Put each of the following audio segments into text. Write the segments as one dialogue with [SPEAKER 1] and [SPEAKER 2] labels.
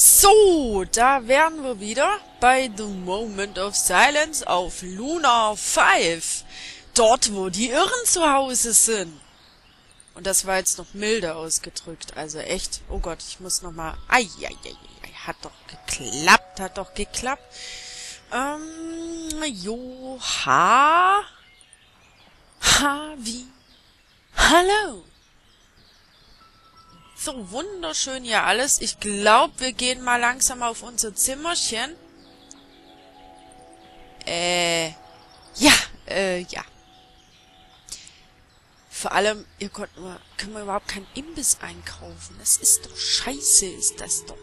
[SPEAKER 1] So, da wären wir wieder bei The Moment of Silence auf Luna 5. Dort, wo die Irren zu Hause sind. Und das war jetzt noch milder ausgedrückt. Also echt, oh Gott, ich muss nochmal... Eieiei, hat doch geklappt, hat doch geklappt. Ähm, jo, ha... Ha, wie... Hallo. So wunderschön hier alles. Ich glaube, wir gehen mal langsam auf unser Zimmerchen. Äh, ja, äh, ja. Vor allem, ihr könnt nur, können wir überhaupt keinen Imbiss einkaufen. Das ist doch scheiße, ist das doch.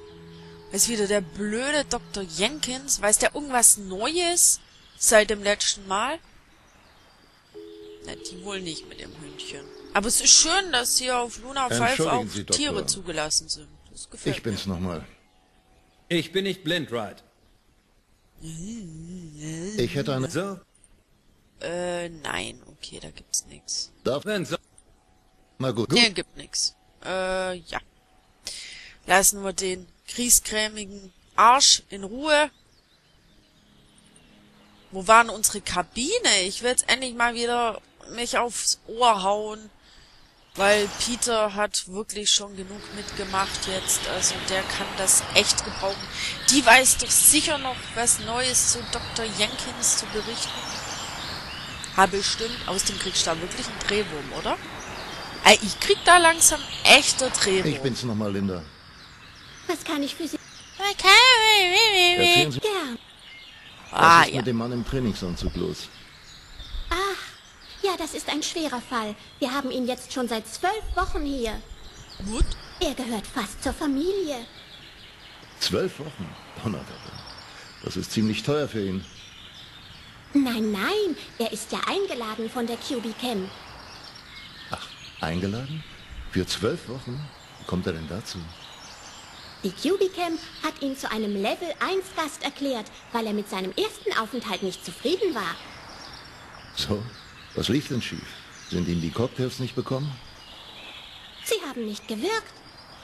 [SPEAKER 1] ist wieder der blöde Dr. Jenkins. Weiß der irgendwas Neues seit dem letzten Mal? Na, die wohl nicht mit dem Hündchen. Aber es ist schön, dass hier auf Luna 5 auch Sie, Tiere zugelassen sind. Das gefällt
[SPEAKER 2] ich bin's nochmal.
[SPEAKER 3] Ich bin nicht blind, Right?
[SPEAKER 2] Ich hätte eine...
[SPEAKER 3] So?
[SPEAKER 1] Äh, nein. Okay, da gibt's nix.
[SPEAKER 2] Darf...
[SPEAKER 3] Wenn so...
[SPEAKER 2] Na gut.
[SPEAKER 1] Nee, gibt nix. Äh, ja. Lassen wir den griesgrämigen Arsch in Ruhe. Wo waren unsere Kabine? Ich will jetzt endlich mal wieder mich aufs Ohr hauen. Weil Peter hat wirklich schon genug mitgemacht jetzt. Also der kann das echt gebrauchen. Die weiß doch sicher noch was Neues zu Dr. Jenkins zu berichten. Habe bestimmt. Aus dem kriegst du da wirklich einen Drehwurm, oder? Ey, ich krieg da langsam echter Drehwurm.
[SPEAKER 2] Ich bin's nochmal, Linda.
[SPEAKER 4] Was kann ich für Sie...
[SPEAKER 1] Okay.
[SPEAKER 2] Erzählen Sie...
[SPEAKER 4] Ja.
[SPEAKER 2] Was
[SPEAKER 1] Ah,
[SPEAKER 2] ist
[SPEAKER 1] ja.
[SPEAKER 2] mit dem Mann im Trainingsanzug los?
[SPEAKER 4] Ja, das ist ein schwerer Fall. Wir haben ihn jetzt schon seit zwölf Wochen hier.
[SPEAKER 1] Gut.
[SPEAKER 4] Er gehört fast zur Familie.
[SPEAKER 2] Zwölf Wochen? Donnerwetter. Das ist ziemlich teuer für ihn.
[SPEAKER 4] Nein, nein, er ist ja eingeladen von der QB Cam.
[SPEAKER 2] Ach, eingeladen? Für zwölf Wochen? Wie kommt er denn dazu?
[SPEAKER 4] Die QB Cam hat ihn zu einem Level 1 Gast erklärt, weil er mit seinem ersten Aufenthalt nicht zufrieden war.
[SPEAKER 2] So, was lief denn schief? Sind ihm die Cocktails nicht bekommen?
[SPEAKER 4] Sie haben nicht gewirkt.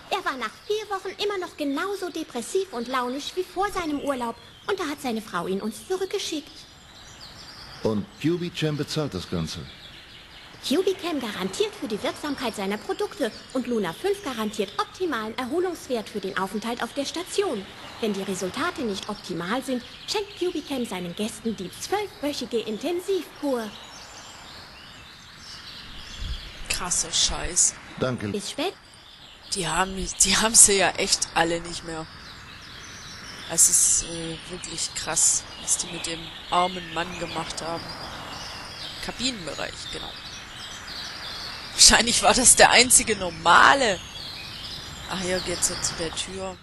[SPEAKER 4] Er war nach vier Wochen immer noch genauso depressiv und launisch wie vor seinem Urlaub. Und da hat seine Frau ihn uns zurückgeschickt.
[SPEAKER 2] Und Champ bezahlt das Ganze.
[SPEAKER 4] QBCam garantiert für die Wirksamkeit seiner Produkte und Luna 5 garantiert optimalen Erholungswert für den Aufenthalt auf der Station. Wenn die Resultate nicht optimal sind, schenkt QBCam seinen Gästen die zwölfwöchige Intensivkur.
[SPEAKER 1] Krasser Scheiß.
[SPEAKER 2] Danke.
[SPEAKER 4] Bis spät.
[SPEAKER 1] Die haben, die haben sie ja echt alle nicht mehr. Es ist äh, wirklich krass, was die mit dem armen Mann gemacht haben. Kabinenbereich, genau. Wahrscheinlich war das der einzige normale. Ach, hier geht's ja zu der Tür.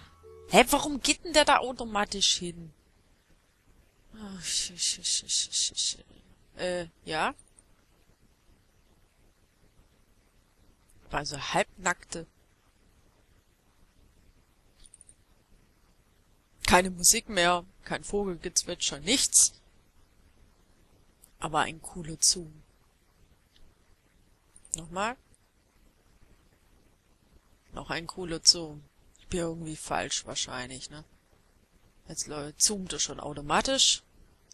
[SPEAKER 1] Hä, warum geht denn der da automatisch hin? Ah, sch, sch, sch, sch, sch, sch. Äh, ja? Also halbnackte. Keine Musik mehr, kein Vogelgezwitscher, nichts. Aber ein cooler Zoom. Nochmal. Noch ein cooler Zoom. Ich bin irgendwie falsch wahrscheinlich, ne? Jetzt zoomt er schon automatisch.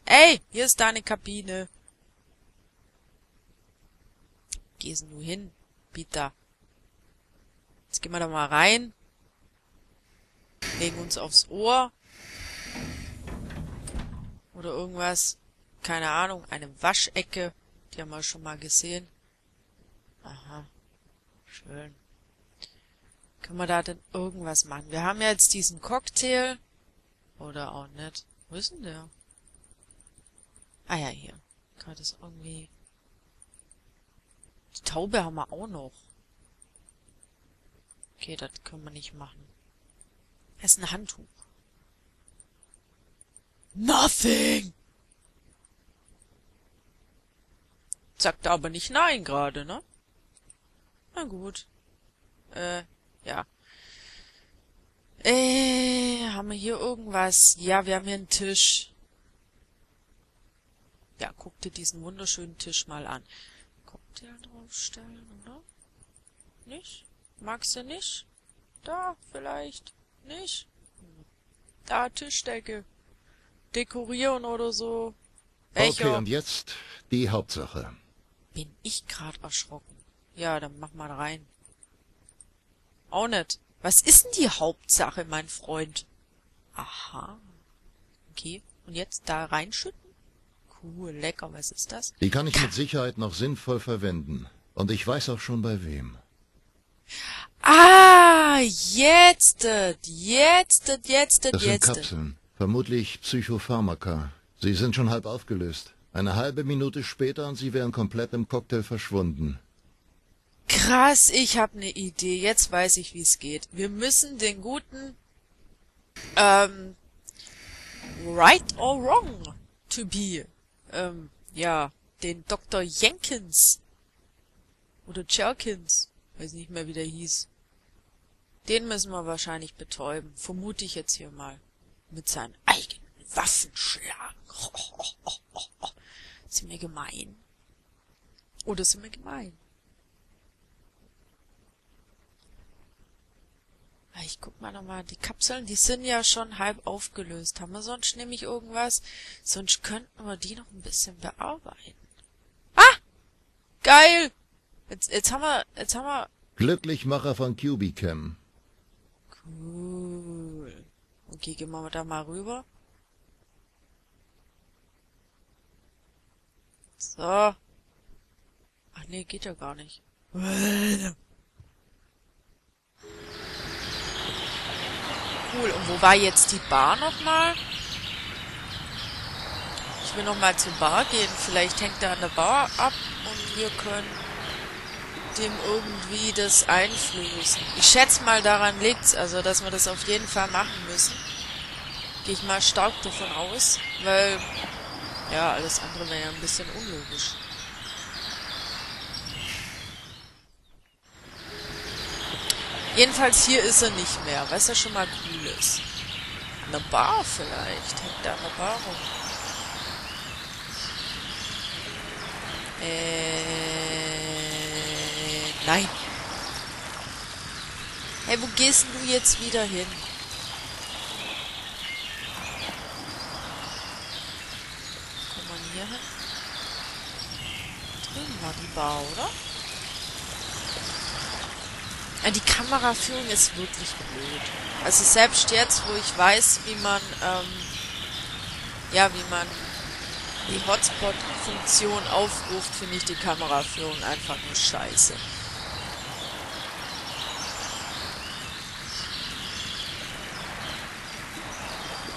[SPEAKER 1] Ey, hier ist deine Kabine. Gehst du hin, Peter? Jetzt gehen wir da mal rein. Legen uns aufs Ohr. Oder irgendwas. Keine Ahnung, eine Waschecke. Die haben wir schon mal gesehen. Aha. Schön. Können wir da denn irgendwas machen? Wir haben ja jetzt diesen Cocktail. Oder auch nicht. Wo ist denn der? Ah ja, hier. Kann das irgendwie... Die Taube haben wir auch noch. Okay, das können wir nicht machen. Das ist ein Handtuch. Nothing! Sagt aber nicht nein gerade, ne? Na gut. Äh, ja. Äh, haben wir hier irgendwas? Ja, wir haben hier einen Tisch. Ja, guck dir diesen wunderschönen Tisch mal an. Cocktail draufstellen, oder? Nicht? Magst du nicht? Da, vielleicht? Nicht? Da, Tischdecke. Dekorieren oder so.
[SPEAKER 2] Okay,
[SPEAKER 1] Becher.
[SPEAKER 2] und jetzt die Hauptsache.
[SPEAKER 1] Bin ich grad erschrocken. Ja, dann mach mal rein. Auch nicht. Was ist denn die Hauptsache, mein Freund? Aha. Okay. Und jetzt da reinschütten? Cool, lecker. Was ist das?
[SPEAKER 2] Die kann ich mit Sicherheit noch sinnvoll verwenden. Und ich weiß auch schon bei wem.
[SPEAKER 1] Ah, jetzt, jetzt, jetzt,
[SPEAKER 2] Das sind
[SPEAKER 1] jetzt.
[SPEAKER 2] Kapseln. Vermutlich Psychopharmaka. Sie sind schon halb aufgelöst. Eine halbe Minute später und sie wären komplett im Cocktail verschwunden.
[SPEAKER 1] Krass, ich hab ne Idee. Jetzt weiß ich, wie's geht. Wir müssen den guten, ähm, right or wrong to be, ähm, ja, den Dr. Jenkins oder Jerkins, weiß nicht mehr, wie der hieß. Den müssen wir wahrscheinlich betäuben, vermute ich jetzt hier mal. Mit seinen eigenen Waffen schlagen. Sind wir gemein? Oder sind wir gemein? Ah, Ich guck mal nochmal, die Kapseln, die sind ja schon halb aufgelöst. Haben wir sonst nämlich irgendwas? Sonst könnten wir die noch ein bisschen bearbeiten. Ah! Geil! Jetzt, jetzt haben wir, jetzt haben wir,
[SPEAKER 2] Glücklichmacher von Cubicam.
[SPEAKER 1] cool. Okay, gehen wir da mal rüber. So. Ach nee, geht ja gar nicht. Cool. Und wo war jetzt die Bar nochmal? Ich will nochmal zur Bar gehen. Vielleicht hängt an der Bar ab und wir können dem irgendwie das einflößen. Ich schätze mal, daran liegt's, also dass wir das auf jeden Fall machen müssen. Gehe ich mal stark davon aus, weil ja, alles andere wäre ja ein bisschen unlogisch. Jedenfalls hier ist er nicht mehr, was ja schon mal cool ist. Der Bar vielleicht, hängt an der Bar rum. Äh, nein. Hey, wo gehst du jetzt wieder hin? Kommt man hier hin? Drüben war die Bar, oder? Ja, die Kameraführung ist wirklich blöd. Also selbst jetzt, wo ich weiß, wie man, ähm, ja, wie man die Hotspot-Funktion aufruft, finde ich die Kameraführung einfach nur scheiße.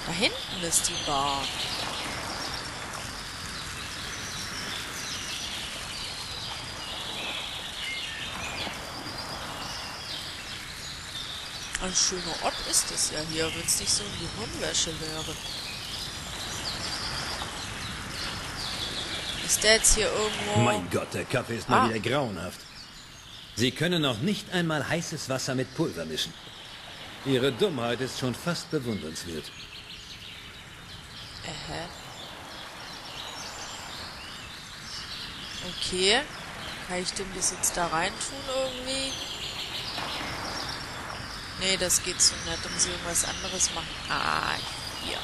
[SPEAKER 1] Da hinten ist die Bar. Ein schöner Ort ist es ja hier, wenn es nicht so eine Hirnwäsche wäre. Ist der jetzt hier irgendwo...
[SPEAKER 3] Mein Gott, der Kaffee ist mal
[SPEAKER 1] Ah.
[SPEAKER 3] wieder grauenhaft. Sie können noch nicht einmal heißes Wasser mit Pulver mischen. Ihre Dummheit ist schon fast bewundernswert.
[SPEAKER 1] Äh, Okay. Kann ich dem das jetzt da rein tun irgendwie? Nee, das geht so nicht. Da muss ich irgendwas anderes machen. Ah, hier.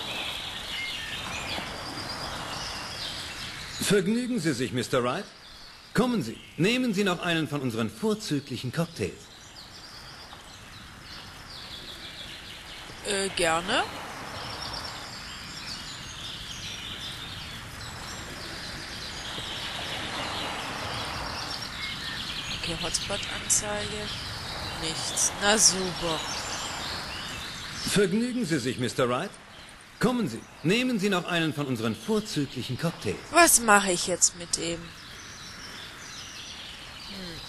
[SPEAKER 3] Vergnügen Sie sich, Mr. Wright. Kommen Sie, nehmen Sie noch einen von unseren vorzüglichen Cocktails.
[SPEAKER 1] Äh, gerne. Okay, Hotspot-Anzeige. Nichts. Na super.
[SPEAKER 3] Vergnügen Sie sich, Mr. Wright. Kommen Sie, nehmen Sie noch einen von unseren vorzüglichen Cocktails.
[SPEAKER 1] Was mache ich jetzt mit dem? Hm.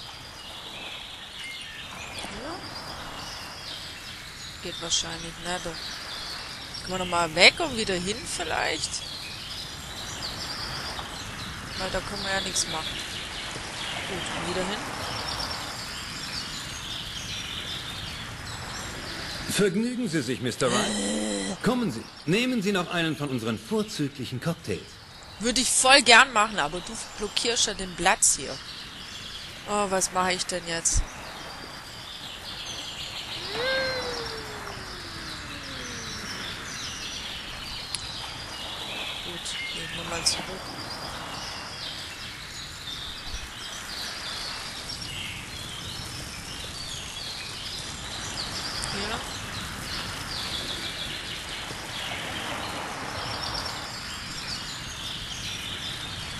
[SPEAKER 1] Ja? Geht wahrscheinlich nicht. Dann Können wir nochmal weg und wieder hin vielleicht? Weil da können wir ja nichts machen. Gut, wieder hin.
[SPEAKER 3] Vergnügen Sie sich, Mr. Ryan. Kommen Sie, nehmen Sie noch einen von unseren vorzüglichen Cocktails.
[SPEAKER 1] Würde ich voll gern machen, aber du blockierst ja den Platz hier. Oh, was mache ich denn jetzt? Gut, nehmen wir mal zurück.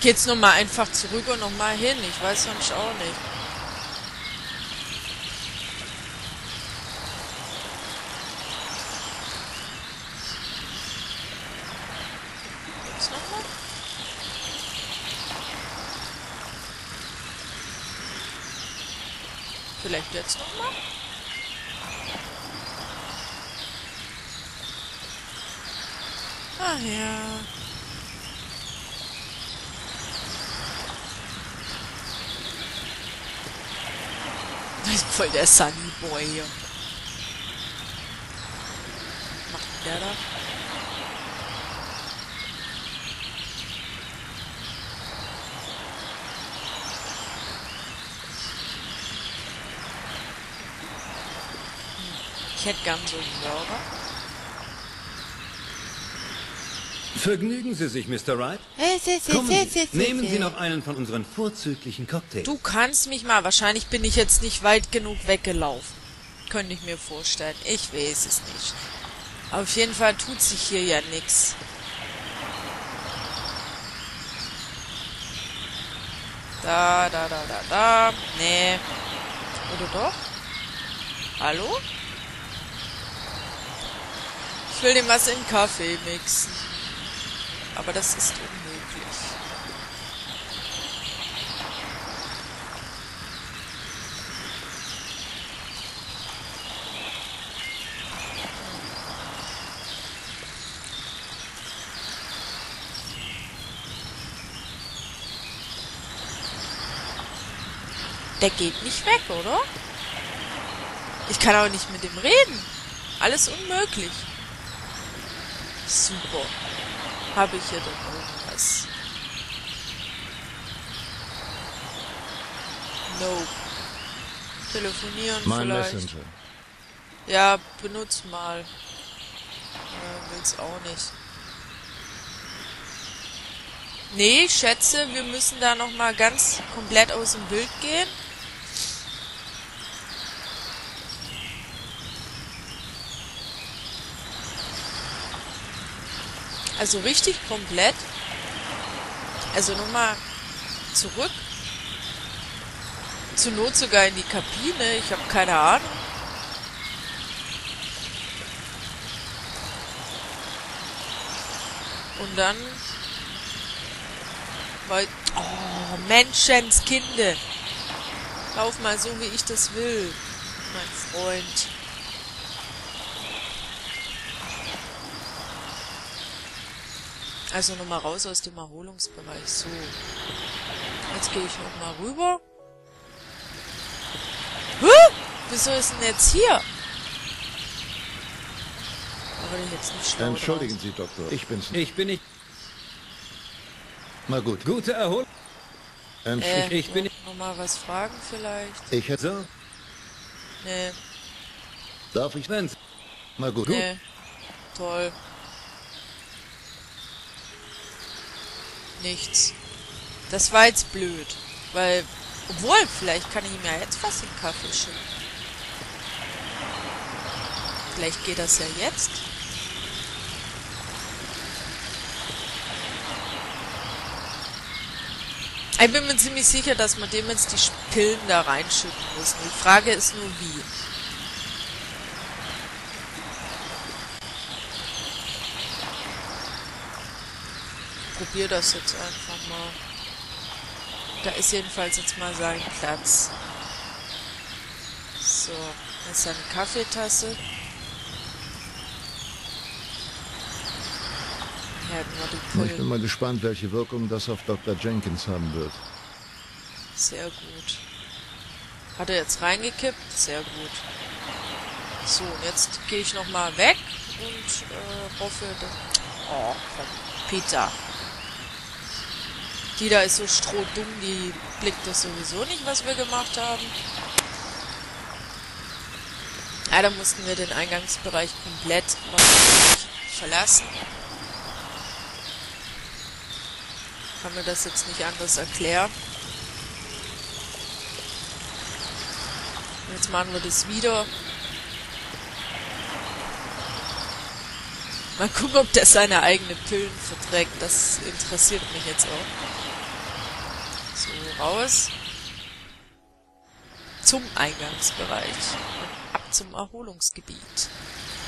[SPEAKER 1] Geht's nochmal einfach zurück und nochmal hin? Ich weiß sonst auch nicht. Geht's nochmal? Vielleicht jetzt nochmal? Ah ja. Voll der Sunny Boy hier. Macht der da? Ich hätte gern so einen Burger.
[SPEAKER 3] Vergnügen Sie sich, Mr. Wright. Kommen Sie, nehmen Sie noch einen von unseren vorzüglichen Cocktails.
[SPEAKER 1] Du kannst mich mal. Wahrscheinlich bin ich jetzt nicht weit genug weggelaufen. Könnte ich mir vorstellen. Ich weiß es nicht. Auf jeden Fall tut sich hier ja nix. Da, da, da, da, da. Nee. Oder doch? Hallo? Ich will dem was in Kaffee mixen. Aber das ist unmöglich. Der geht nicht weg, oder? Ich kann auch nicht mit ihm reden. Alles unmöglich. Super. Habe ich hier doch irgendwas? Nope. Telefonieren
[SPEAKER 2] Mein
[SPEAKER 1] vielleicht.
[SPEAKER 2] Messenger.
[SPEAKER 1] Ja, benutz mal. Äh, will's auch nicht. Nee, ich schätze, wir müssen da nochmal ganz komplett aus dem Bild gehen. Also richtig komplett. Also nochmal zurück. Zur Not sogar in die Kabine. Ich habe keine Ahnung. Und dann... Weil... Oh, Menschenskinde. Lauf mal so, wie ich das will. Mein Freund. Also nochmal raus aus dem Erholungsbereich. So. Jetzt gehe ich nochmal rüber. Huh? Wieso ist denn jetzt hier? Aber ich jetzt nicht schlau
[SPEAKER 2] Entschuldigen
[SPEAKER 1] draus.
[SPEAKER 2] Sie, Doktor. Ich bin's nicht.
[SPEAKER 3] Ich bin nicht...
[SPEAKER 2] Na gut.
[SPEAKER 3] Gute Erholung.
[SPEAKER 2] Entsch
[SPEAKER 1] Äh,
[SPEAKER 3] Ich bin-
[SPEAKER 1] noch mal was fragen vielleicht?
[SPEAKER 2] ich hätte...
[SPEAKER 3] So,
[SPEAKER 1] Nee,
[SPEAKER 2] Darf ich...
[SPEAKER 3] Sie...
[SPEAKER 2] Na gut.
[SPEAKER 1] nee. Toll. Nichts. Das war jetzt blöd. Weil, obwohl, vielleicht kann ich ihm ja jetzt in den Kaffee schütten. Vielleicht geht das ja jetzt. Ich bin mir ziemlich sicher, dass man dem jetzt die Pillen da reinschütten muss. Die Frage ist nur wie. Probier das jetzt einfach mal. Da ist jedenfalls jetzt mal sein Platz. So, das ist seine Kaffeetasse.
[SPEAKER 2] Ich bin mal gespannt, welche Wirkung das auf Dr. Jenkins haben wird.
[SPEAKER 1] Sehr gut. Hat er jetzt reingekippt? Sehr gut. So, und jetzt gehe ich nochmal weg und äh, hoffe, dass... Oh, Peter. Die da ist so strohdumm, die blickt das sowieso nicht, was wir gemacht haben. Ja, da mussten wir den Eingangsbereich komplett verlassen. kann mir das jetzt nicht anders erklären. Jetzt machen wir das wieder. Mal gucken, ob der seine eigenen Pillen verträgt. Das interessiert mich jetzt auch. So, raus. Zum Eingangsbereich. Und ab zum Erholungsgebiet.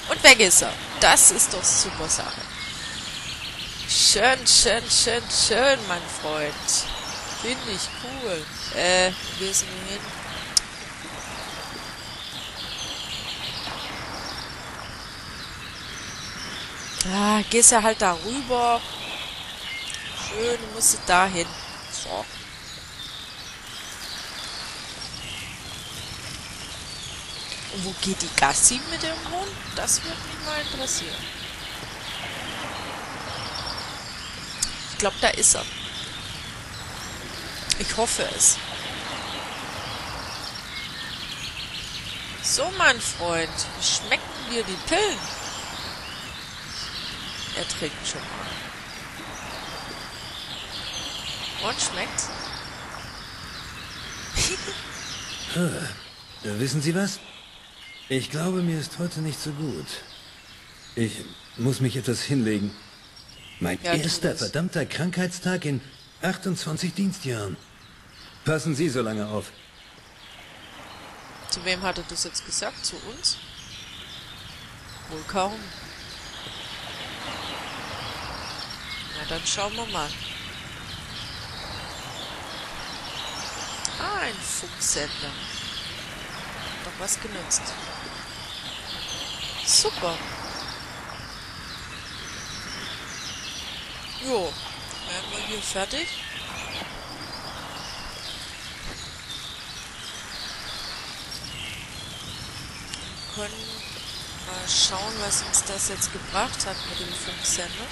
[SPEAKER 1] Und weg ist er. Das ist doch super Sache. Schön, schön, schön, schön, mein Freund. Finde ich cool. Äh, wir sind hin. Ah, gehst ja halt darüber. Schön, musst du dahin. So. Und wo geht die Gassi mit dem Hund? Das würde mich mal interessieren. Ich glaube, da ist er. Ich hoffe es. So, mein Freund, schmecken dir die Pillen? Er trinkt schon mal. Und schmeckt's?
[SPEAKER 3] Wissen Sie was? Ich glaube, mir ist heute nicht so gut. Ich muss mich etwas hinlegen. Mein
[SPEAKER 1] Ja,
[SPEAKER 3] erster verdammter Krankheitstag in 28 Dienstjahren. Passen Sie so lange auf.
[SPEAKER 1] Zu wem hat er das jetzt gesagt? Zu uns? Wohl kaum. Na, dann schauen wir mal. Ah, ein Funksender. Doch was genutzt. Super. Jo, wären wir hier fertig. können mal schauen, was uns das jetzt gebracht hat mit dem Funksender.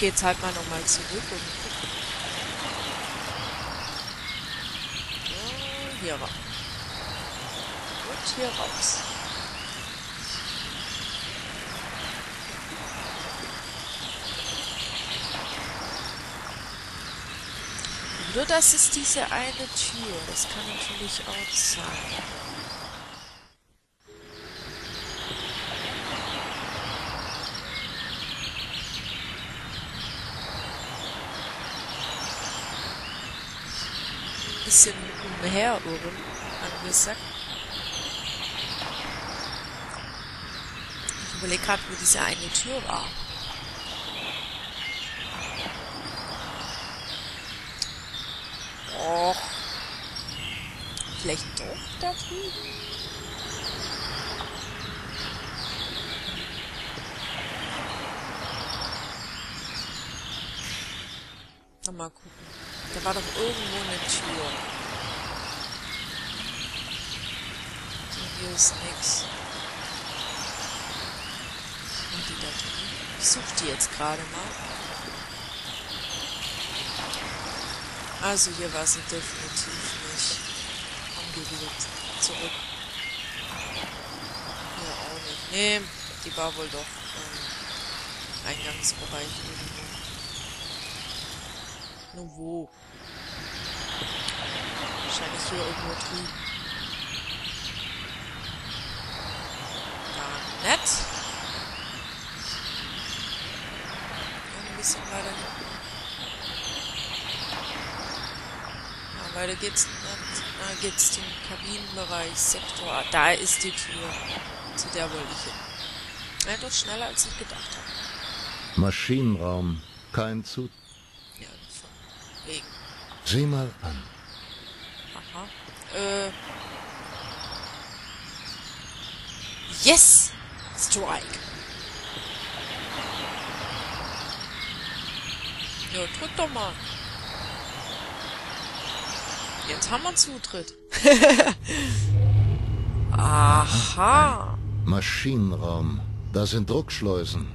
[SPEAKER 1] Geht's halt mal nochmal zurück und gucken. Hier rein. Und hier raus. Oder das ist diese eine Tür. Das kann natürlich auch sein. Bisschen umherirren angesagt. Ich überlege gerade, wo diese eine Tür war. Och. Vielleicht doch da drüben? Na, mal gucken. Da war doch irgendwo eine Tür. So, hier ist nix. Und die da drüben? Ich such die jetzt gerade mal. Also hier war sie definitiv nicht. Umgerührt. Zurück. Hier auch nicht. Nee, die war wohl doch im Eingangsbereich irgendwo. Nur wo? Wahrscheinlich hier irgendwo drüben. Da nett. Ein bisschen weiter hinten. Ja, weiter geht's, da geht's zum Kabinenbereich, Sektor. A. Da ist die Tür. Zu der wollte ich hin. Ja, doch schneller als ich gedacht habe.
[SPEAKER 2] Maschinenraum. Kein Zu... Sieh mal an.
[SPEAKER 1] Aha. Äh. Yes! Strike! Ja, drück doch mal. Jetzt haben wir Zutritt. Aha.
[SPEAKER 2] Maschinenraum. Da sind Druckschleusen.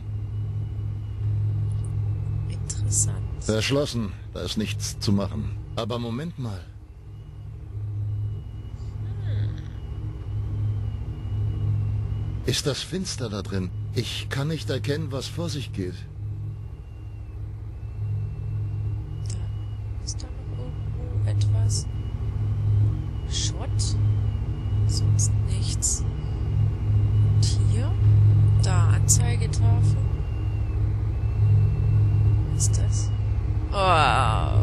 [SPEAKER 1] Interessant.
[SPEAKER 2] Verschlossen. Da ist nichts zu machen. Aber Moment mal. Ist das finster da drin? Ich kann nicht erkennen, was vor sich geht.
[SPEAKER 1] Da ist da noch irgendwo etwas. Schott. Sonst nichts. Und hier? Da, Anzeigetafel. Was ist das? Oh.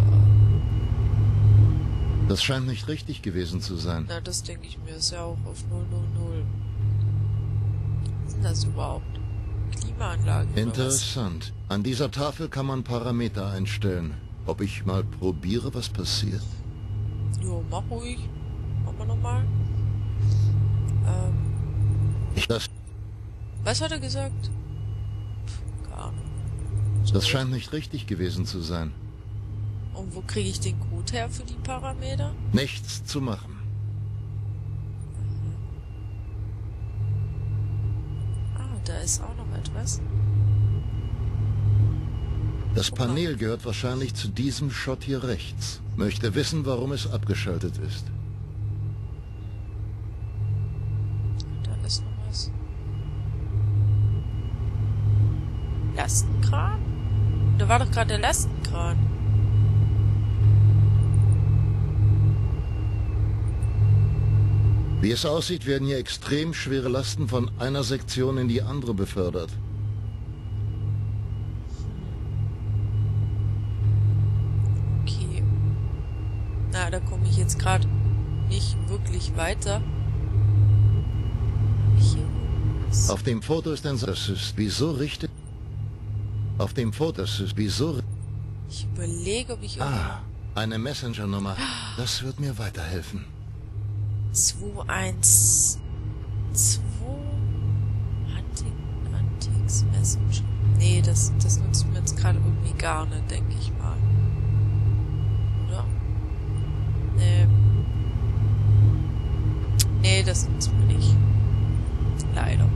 [SPEAKER 2] Das scheint nicht richtig gewesen zu sein.
[SPEAKER 1] Na, das denke ich mir. Ist ja auch auf 000. Was ist denn das überhaupt? Klimaanlage?
[SPEAKER 2] Interessant. An dieser Tafel kann man Parameter einstellen. Ob ich mal probiere, was passiert?
[SPEAKER 1] Jo, mach ruhig. Machen wir nochmal. Ähm,
[SPEAKER 2] Ich, das,
[SPEAKER 1] was hat er gesagt? Pff, keine Ahnung.
[SPEAKER 2] das scheint nicht richtig gewesen zu sein.
[SPEAKER 1] Und wo kriege ich den Code her für die Parameter?
[SPEAKER 2] Nichts zu machen.
[SPEAKER 1] Ah, da ist auch noch etwas.
[SPEAKER 2] Das Panel gehört wahrscheinlich zu diesem Shot hier rechts. Möchte wissen, warum es abgeschaltet ist.
[SPEAKER 1] Da ist noch was. Lastenkran? Da war doch gerade der Lastenkran.
[SPEAKER 2] Wie es aussieht, werden hier extrem schwere Lasten von einer Sektion in die andere befördert.
[SPEAKER 1] Okay. Na, da komme ich jetzt gerade nicht wirklich weiter. Hier?
[SPEAKER 2] Auf dem Foto ist ein... Das ist wieso richtig... Auf dem Foto das ist wieso...
[SPEAKER 1] Ich überlege, ob ich.
[SPEAKER 2] Ah, eine Messenger-Nummer. Das wird mir weiterhelfen.
[SPEAKER 1] 212 Huntington Antiques Messenger. Nee, das, das nutzt mir jetzt gerade irgendwie gar nicht, denke ich mal. Oder? Nee. Nee, das nutzt mir nicht. Leider.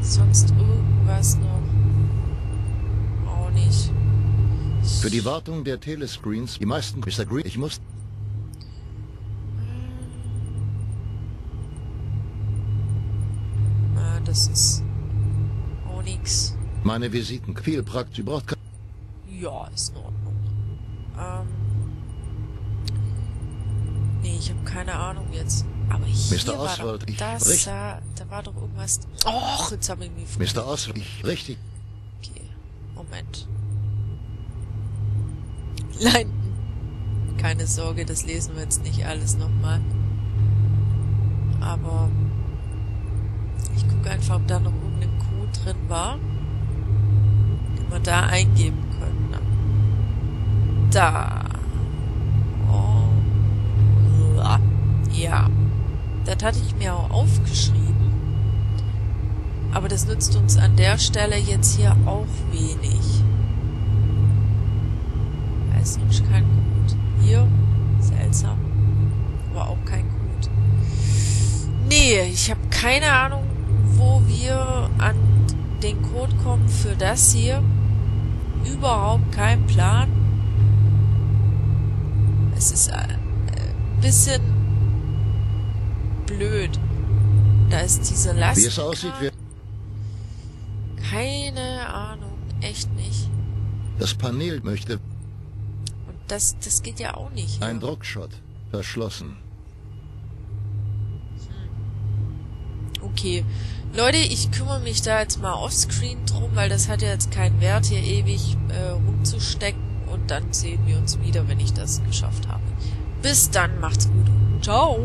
[SPEAKER 1] Sonst irgendwas noch? Auch nicht.
[SPEAKER 2] Für die Wartung der Telescreens, die meisten... Mr. Green, ich muss...
[SPEAKER 1] Ah, das ist auch nix.
[SPEAKER 2] Meine Visiten... Viel praktisch. Sie braucht... ke-
[SPEAKER 1] Ja, ist in Ordnung. Ähm. Nee, ich habe keine Ahnung jetzt. Aber hier
[SPEAKER 2] Mr.
[SPEAKER 1] war
[SPEAKER 2] Oswald,
[SPEAKER 1] doch,
[SPEAKER 2] ich-
[SPEAKER 1] das
[SPEAKER 2] Richt-
[SPEAKER 1] da, da war doch irgendwas. Och, jetzt habe ich mich
[SPEAKER 2] Mr. Oswald, ich... Richtig.
[SPEAKER 1] Okay, Moment. Nein, keine Sorge, das lesen wir jetzt nicht alles nochmal. Aber ich gucke einfach, ob da noch irgendein Code drin war, wir da eingeben können. Da. Oh. Ja. Das hatte ich mir auch aufgeschrieben. Aber das nützt uns an der Stelle jetzt hier auch wenig. Da ist nämlich kein Code. Hier, seltsam. Aber auch kein Code. Nee, ich habe keine Ahnung, wo wir an den Code kommen für das hier. Überhaupt kein Plan. Es ist ein äh, bisschen blöd. Da ist diese Last.
[SPEAKER 2] Wie es aussieht, wir...
[SPEAKER 1] Keine Ahnung, echt nicht.
[SPEAKER 2] Das Panel möchte...
[SPEAKER 1] Und das, das geht ja auch nicht.
[SPEAKER 2] Ein
[SPEAKER 1] ja.
[SPEAKER 2] Verschlossen.
[SPEAKER 1] Okay. Leute, ich kümmere mich da jetzt mal offscreen drum, weil das hat ja jetzt keinen Wert, hier ewig äh, rumzustecken. Und dann sehen wir uns wieder, wenn ich das geschafft habe. Bis dann, macht's gut. Ciao.